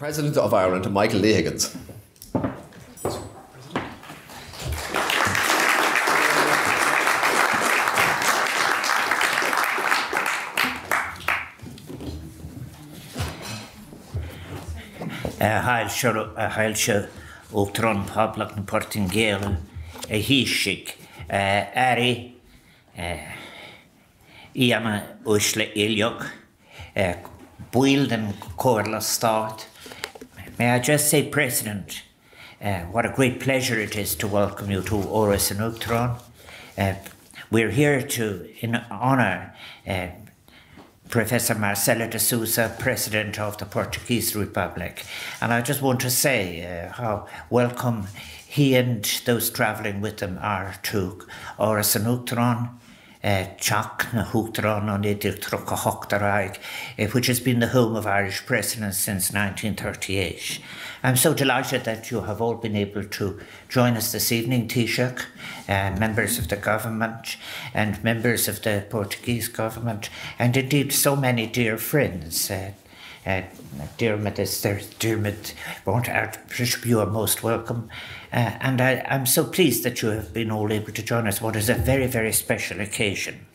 President of Ireland, Michael D. Higgins. Hail se ó tron poblach na Portingéle a híisiig airí íana úsle ileog buil den Corla Start. May I just say, President, uh, what a great pleasure it is to welcome you to Áras an Uachtaráin. Uh, we're here to in honour uh, Professor Marcelo de Sousa, President of the Portuguese Republic. And I just want to say uh, how welcome he and those travelling with him are to Áras an Uachtaráin. Uh, Chak na Hútran on Idir which has been the home of Irish presidents since 1938. I'm so delighted that you have all been able to join us this evening, Taoiseach, uh, members of the government and members of the Portuguese government, and indeed so many dear friends. Uh, uh, Dermot is there, Dermot, Archbishop, you are most welcome. Uh, and I, I'm so pleased that you have been all able to join us. What is a very, very special occasion.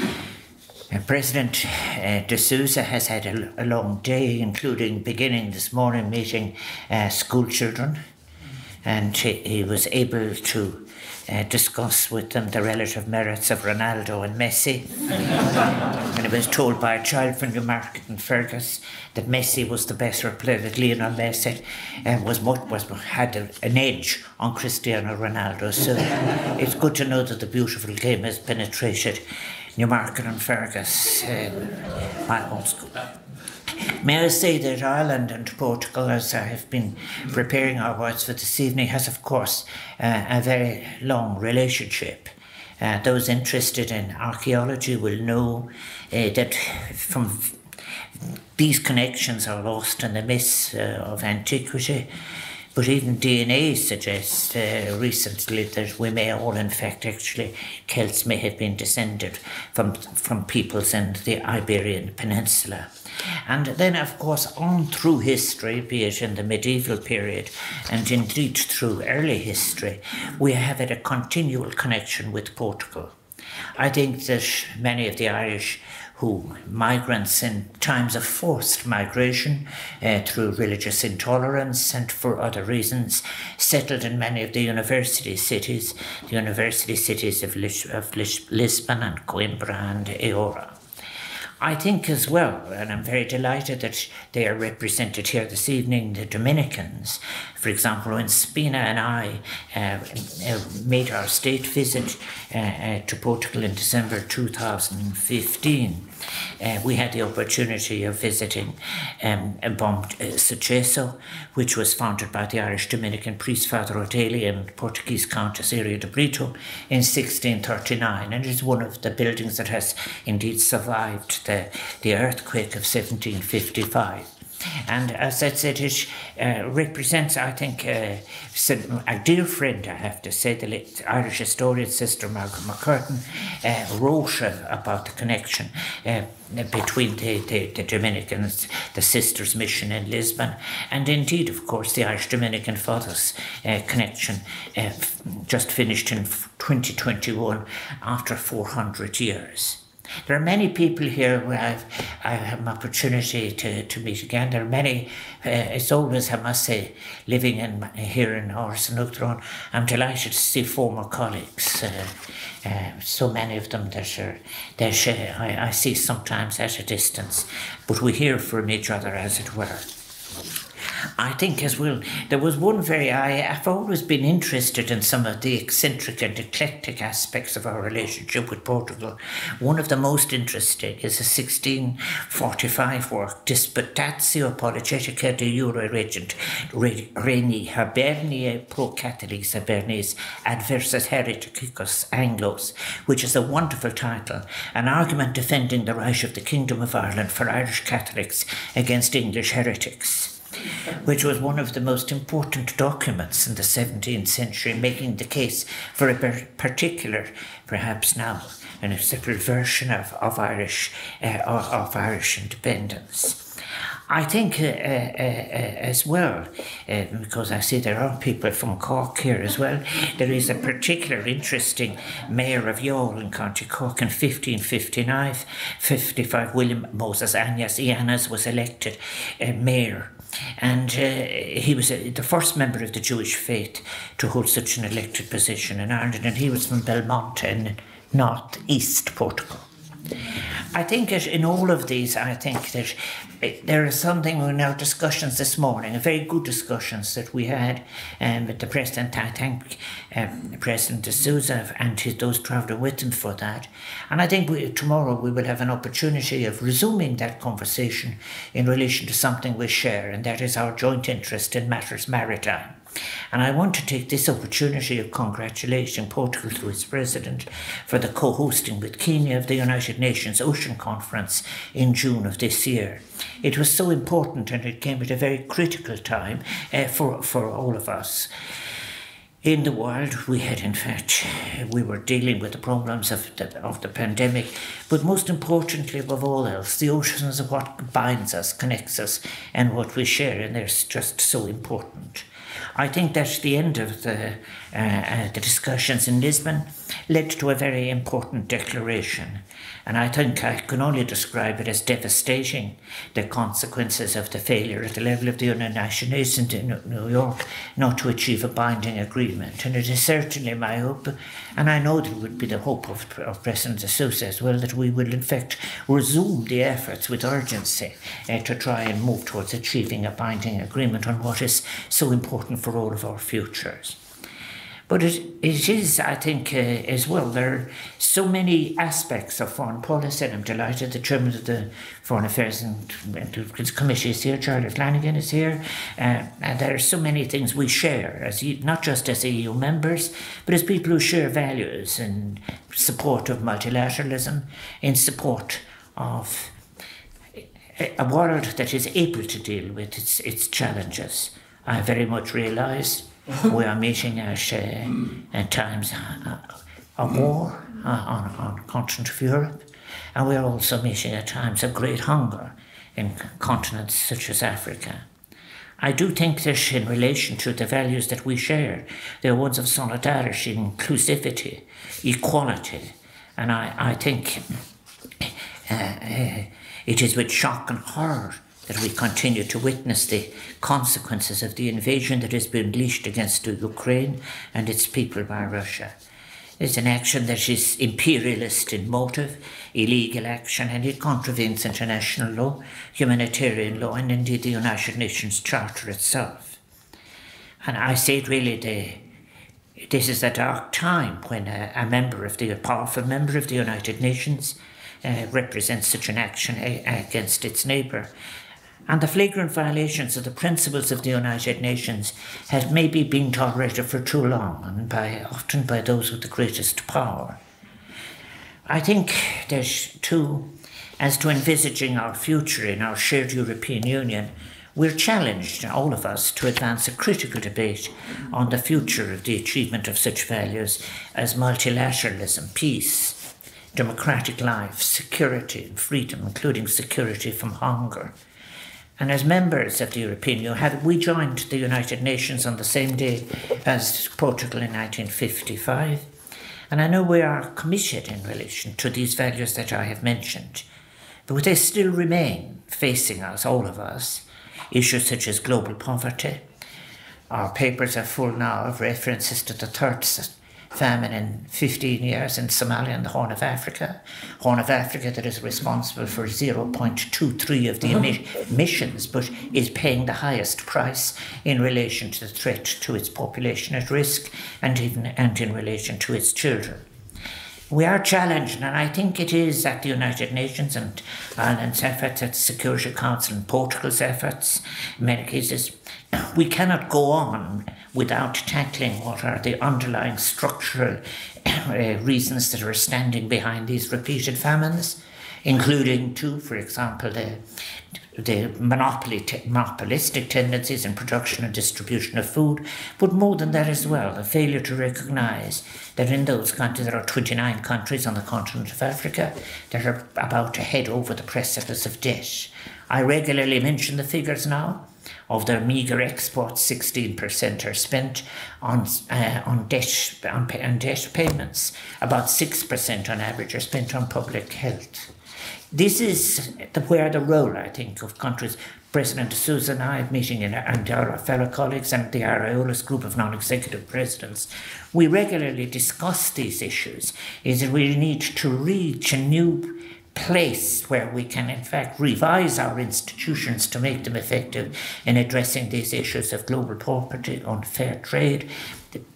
Uh, President uh, De Sousa has had a, a, long day, including beginning this morning meeting uh, school children, and he, he was able to uh, discuss with them the relative merits of Ronaldo and Messi. and he was told by a child from Newmarket-on-Fergus that Messi was the better player, that Lionel Messi uh, was, much, was had a, an edge on Cristiano Ronaldo. So it's good to know that the beautiful game has penetrated Newmarket-on-Fergus, uh, my home school. May I say that Ireland and Portugal, as I have been preparing our words for this evening, has of course uh, a very long relationship. Uh, those interested in archaeology will know uh, that from these connections are lost in the mists uh, of antiquity. But even DNA suggests uh, recently that we may all, in fact, actually, Celts may have been descended from, from peoples in the Iberian Peninsula. And then, of course, on through history, be it in the medieval period and indeed through early history, we have had a continual connection with Portugal. I think that many of the Irish who migrants in times of forced migration uh, through religious intolerance and for other reasons settled in many of the university cities, the university cities of, Lis- of Lis- Lisbon and Coimbra and Évora. I think as well, and I'm very delighted that they are represented here this evening, the Dominicans. For example, when Sabina and I uh, uh, made our state visit uh, uh to Portugal in December 2015, uh, we had the opportunity of visiting um, Bom uh, Sucesso, which was founded by the Irish Dominican priest Father Odalia and Portuguese Countess Iria de Brito in 1639, and is one of the buildings that has indeed survived the, the earthquake of 1755. And as I said, it uh, represents, I think, uh, a dear friend, I have to say, the Irish historian Sister Margaret MacCurtain uh, wrote about the connection uh, between the, the, the, Dominicans, the Sisters' Mission in Lisbon, and indeed, of course, the Irish Dominican Fathers uh, connection uh, just finished in 2021 after 400 years. There are many people here where I've, I have an opportunity to, to meet again. There are many, uh, it's always, I must say, living in here in Áras and I'm delighted to see former colleagues. Uh, uh, so many of them that are, that uh, I, I see sometimes at a distance, but we hear from each other as it were. I think as well, there was one very, I, have always been interested in some of the eccentric and eclectic aspects of our relationship with Portugal. One of the most interesting is a 1645 work, Disputatio Apologetica de Jure Regent, Reni Hiberniae Pro Catholicus Hibernis Adversus Hereticus Anglos, which is a wonderful title, an argument defending the right of the Kingdom of Ireland for Irish Catholics against English heretics which was one of the most important documents in the 17th century, making the case for a particular, perhaps now, and a separate version of, of Irish uh, of Irish independence. I think uh, uh, uh, as well, uh, because I see there are people from Cork here as well, there is a particular interesting mayor of Youghal in County Cork in 1559, 55, William Moses Anyas Ianas was elected uh, mayor and uh, he was uh, the first member of the Jewish faith to hold such an elected position in Ireland, and he was from Belmont in north east Portugal. I think that in all of these, I think that there is something in our discussions this morning, very good discussions that we had um, with the President. I thank um, President de Sousa and his, those travelling with him for that. And I think we, tomorrow we will have an opportunity of resuming that conversation in relation to something we share, and that is our joint interest in matters maritime. And I want to take this opportunity of congratulating Portugal through its president for the co hosting with Kenya of the United Nations Ocean Conference in June of this year. It was so important and it came at a very critical time uh, for, for all of us. In the world, we had, in fact, we were dealing with the problems of the, of the pandemic, but most importantly, above all else, the oceans are what binds us, connects us, and what we share, and they're just so important. I think that's the end of the, uh, uh, the discussions in Lisbon led to a very important declaration. And I think I can only describe it as devastating the consequences of the failure at the level of the United Nations in New York not to achieve a binding agreement. And it is certainly my hope, and I know that it would be the hope of, of President de Sousa as well, that we will in fact resume the efforts with urgency uh, to try and move towards achieving a binding agreement on what is so important for all of our futures. But it, it is, I think, uh, as well, there are so many aspects of foreign policy, and I'm delighted the chairman of the Foreign Affairs and, and Committee is here, Charlie Flanagan is here, uh, and there are so many things we share, as not just as EU members, but as people who share values in support of multilateralism, in support of a world that is able to deal with its, its challenges. I very much realise we are meeting at, uh, at times uh, of war uh, on, on continent of Europe, and we are also meeting at times of great hunger in continents such as Africa. I do think that in relation to the values that we share, they're ones of solidarity, inclusivity, equality, and I, I think uh, uh, it is with shock and horror that we continue to witness the consequences of the invasion that has been unleashed against Ukraine and its people by Russia. It's an action that is imperialist in motive, illegal action, and it contravenes international law, humanitarian law, and indeed the United Nations Charter itself. And I say it really the this is a dark time when a, a member of the a powerful member of the United Nations uh, represents such an action a, against its neighbour and the flagrant violations of the principles of the United Nations have maybe been tolerated for too long and by often by those with the greatest power. I think there's two as to envisaging our future in our shared European Union, we're challenged, all of us, to advance a critical debate on the future of the achievement of such values as multilateralism, peace, democratic life, security and freedom, including security from hunger, and as members of the European Union, had we joined the United Nations on the same day as Portugal in 1955. And I know we are committed in relation to these values that I have mentioned, but they still remain facing us, all of us, issues such as global poverty. Our papers are full now of references to the third famine in 15 years in Somalia and the Horn of Africa. Horn of Africa that is responsible for 0.23 of the uh-huh. emissions, but is paying the highest price in relation to the threat to its population at risk and even and in relation to its children. We are challenged, and I think it is at the United Nations and Ireland's efforts, at the Security Council and Portugal's efforts, in many cases, we cannot go on without tackling what are the underlying structural uh, reasons that are standing behind these repeated famines, including, too, for example, the the monopoly monopolistic tendencies in production and distribution of food, but more than that as well, the failure to recognise that in those countries, there are 29 countries on the continent of Africa that are about to head over the precipice of debt I regularly mention the figures now of their meagre exports, 16% are spent on, uh, on, debt, on, on debt payments. About 6% on average are spent on public health. This is the, where the role, I think, of countries. President de Sousa and I, meeting in, and our fellow colleagues and the Arraiolos group of non-executive presidents, we regularly discuss these issues. Is that we need to reach a new place where we can, in fact, revise our institutions to make them effective in addressing these issues of global poverty, unfair trade,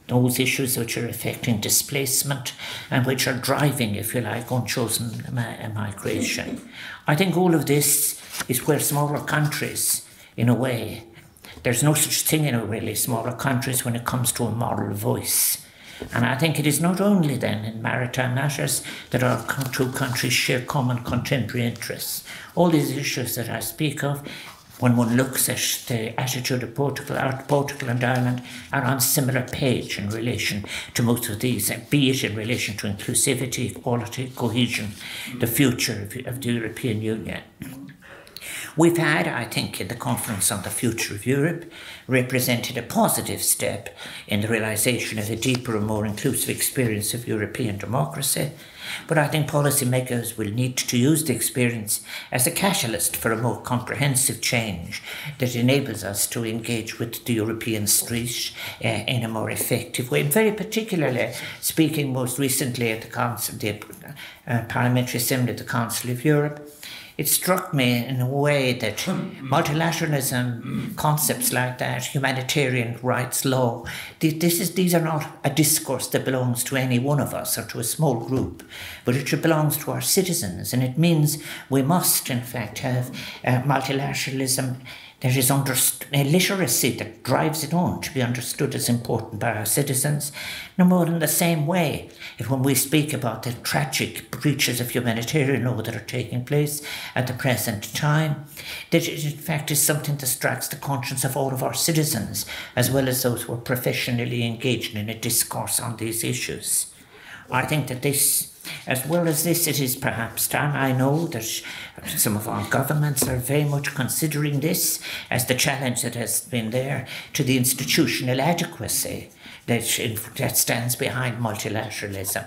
those issues which are affecting displacement and which are driving, if you like, unchosen migration. I think all of this is where smaller countries, in a way, there's no such thing in a really smaller countries when it comes to a moral voice. And I think it is not only then in maritime matters that our two countries share common contemporary interests. All these issues that I speak of, when one looks at the attitude of Portugal, Portugal and Ireland are on similar page in relation to most of these, be it in relation to inclusivity, equality, cohesion, the future of, of the European Union. We've had, I think, in the Conference on the Future of Europe, represented a positive step in the realisation of a deeper and more inclusive experience of European democracy. But I think policymakers will need to use the experience as a catalyst for a more comprehensive change that enables us to engage with the European street uh, in a more effective way. Very particularly, speaking most recently at the Council, the uh, Parliamentary Assembly of the Council of Europe, it struck me in a way that multilateralism, concepts like that, humanitarian rights law, this is, these are not a discourse that belongs to any one of us or to a small group, but it belongs to our citizens. And it means we must, in fact, have uh, multilateralism there is a literacy that drives it on to be understood as important by our citizens, no more than the same way if when we speak about the tragic breaches of humanitarian law that are taking place at the present time, that it in fact is something that strikes the conscience of all of our citizens, as well as those who are professionally engaged in a discourse on these issues. I think that this as well as this, it is perhaps time. I know that some of our governments are very much considering this as the challenge that has been there to the institutional adequacy that, stands behind multilateralism.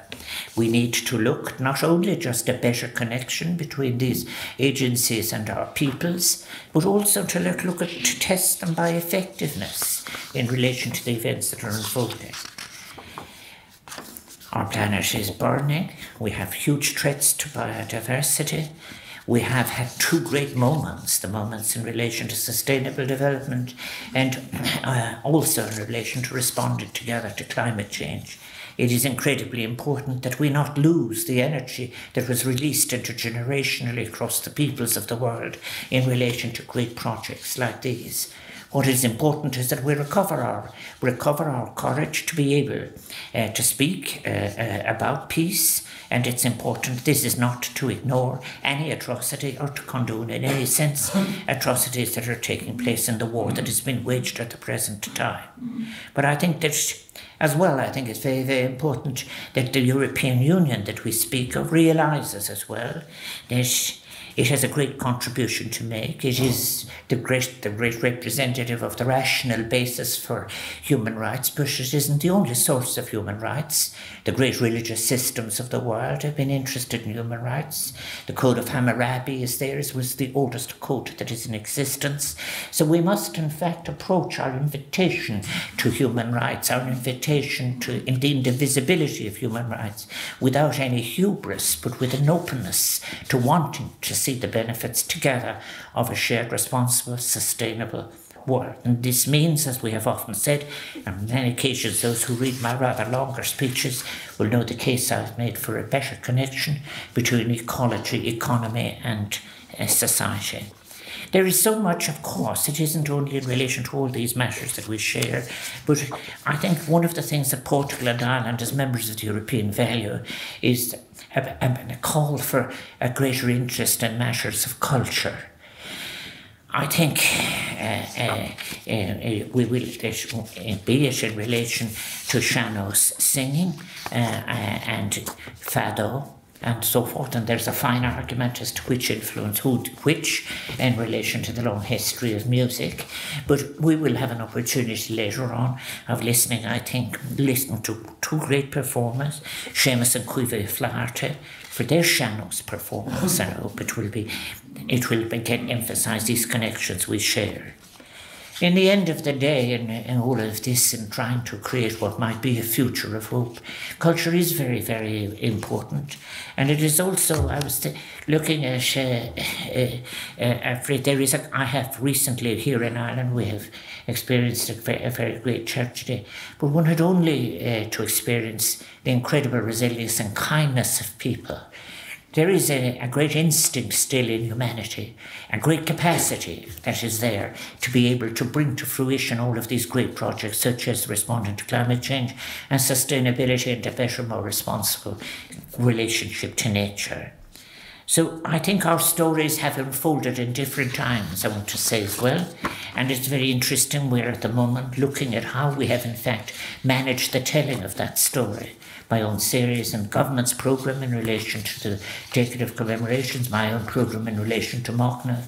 We need to look not only just a better connection between these agencies and our peoples, but also to look, look at to test them by effectiveness in relation to the events that are unfolding. Our planet is burning. We have huge threats to biodiversity. We have had two great moments the moments in relation to sustainable development and uh, also in relation to responding together to climate change. It is incredibly important that we not lose the energy that was released intergenerationally across the peoples of the world in relation to great projects like these. What is important is that we recover our recover our courage to be able uh, to speak uh, uh, about peace, and it's important. This is not to ignore any atrocity or to condone in any sense atrocities that are taking place in the war that has been waged at the present time. But I think that as well, I think it's very, very important that the European Union that we speak of realizes as well that it has a great contribution to make. It is the great, the great representative of the rational basis for human rights, but it isn't the only source of human rights. The great religious systems of the world have been interested in human rights. The Code of Hammurabi is there, it was the oldest code that is in existence. So we must, in fact, approach our invitation to human rights, our invitation to, indeed, the visibility of human rights, without any hubris, but with an openness to wanting to see the benefits together of a shared, responsible, sustainable world. And this means, as we have often said, and on many occasions those who read my rather longer speeches will know the case I've made for a better connection between ecology, economy, and uh, society. There is so much, of course, it isn't only in relation to all these matters that we share, but I think one of the things that Portugal and Ireland, as members of the European value, is a, a, a call for a greater interest in matters of culture. I think uh, uh, uh, we will be it in relation to Sean-Nós singing uh, uh, and Fado and so forth. And there's a fine argument as to which influence who which in relation to the long history of music. But we will have an opportunity later on of listening, I think, listening to two great performers, Seamus and Caoimhe Flaherty, for their Sean-nós performance. Mm-hmm. I hope it will be it will again emphasize these connections we share in the end of the day, in, in all of this, in trying to create what might be a future of hope, culture is very, very important. And it is also, I was looking at, uh, uh, there is a, I have recently here in Ireland, we have experienced a very, great day, but one had only uh, to experience the incredible resilience and kindness of people there is a, a, great instinct still in humanity, a great capacity that is there to be able to bring to fruition all of these great projects, such as responding to climate change and sustainability and a better, more responsible relationship to nature. So I think our stories have unfolded in different times, I want to say as well. And it's very interesting. We're at the moment looking at how we have, in fact, managed the telling of that story my own series and government's programme in relation to the decade of commemorations, my own programme in relation to Machnamh,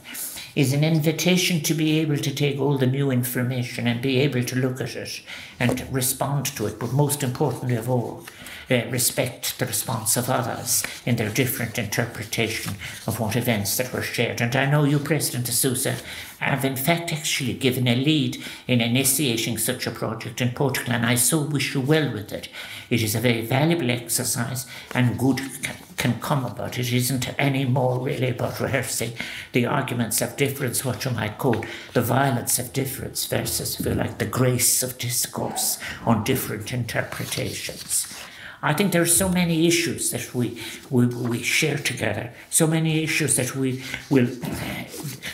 is an invitation to be able to take all the new information and be able to look at it and respond to it, but most importantly of all, uh, respect the response of others in their different interpretation of what events that were shared. And I know you, President de Sousa, have in fact actually given a lead in initiating such a project in Portugal, and I so wish you well with it. It is a very valuable exercise and good can come about. It isn't any more really about rehearsing the arguments of difference, what you might call the violence of difference versus, if you like, the grace of discourse on different interpretations. I think there are so many issues that we, we, we share together, so many issues that we will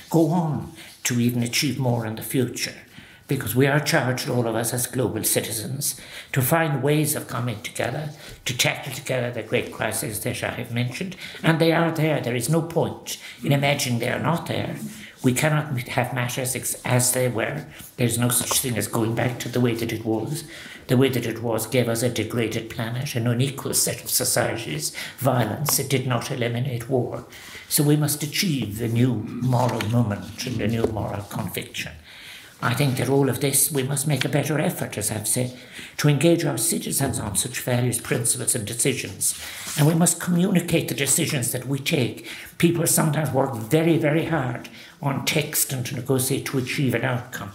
go on to even achieve more in the future because we are charged, all of us as global citizens, to find ways of coming together, to tackle together the great crises that I have mentioned. And they are there. There is no point in imagining they are not there. We cannot have matters as they were. There's no such thing as going back to the way that it was. The way that it was gave us a degraded planet, an unequal set of societies, violence. It did not eliminate war. So we must achieve a new moral moment and a new moral conviction. I think that all of this, we must make a better effort, as I've said, to engage our citizens on such values, principles, and decisions. And we must communicate the decisions that we take. People sometimes work very, very hard on text and to negotiate to achieve an outcome.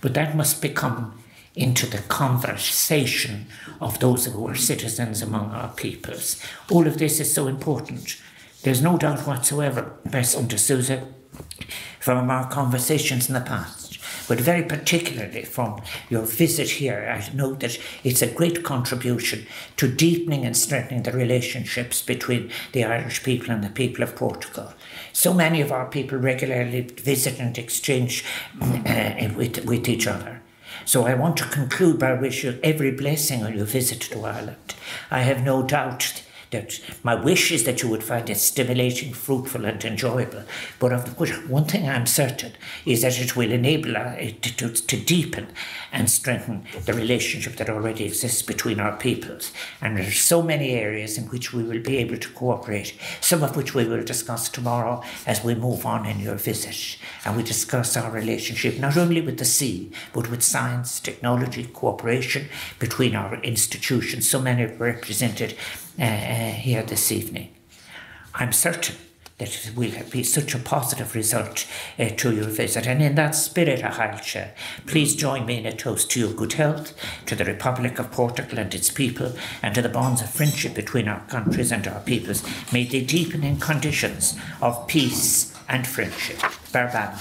But that must become into the conversation of those who are citizens among our peoples. All of this is so important. There's no doubt whatsoever, President de Sousa, from our conversations in the past, but very particularly from your visit here, I know that it's a great contribution to deepening and strengthening the relationships between the Irish people and the people of Portugal. So many of our people regularly visit and exchange uh, with, with each other. So I want to conclude by wishing every blessing on your visit to Ireland. I have no doubt that my wish is that you would find it stimulating, fruitful, and enjoyable. But of course, one thing I'm certain is that it will enable uh, it to, to, to deepen and strengthen the relationship that already exists between our peoples. And there are so many areas in which we will be able to cooperate, some of which we will discuss tomorrow as we move on in your visit. And we discuss our relationship not only with the sea, but with science, technology, cooperation between our institutions, so many represented here this evening. I'm certain that will be such a positive result uh, to your visit. And in that spirit, Ahalcha, please join me in a toast to your good health, to the Republic of Portugal and its people, and to the bonds of friendship between our countries and our peoples. May they deepen in conditions of peace and friendship. Barbara.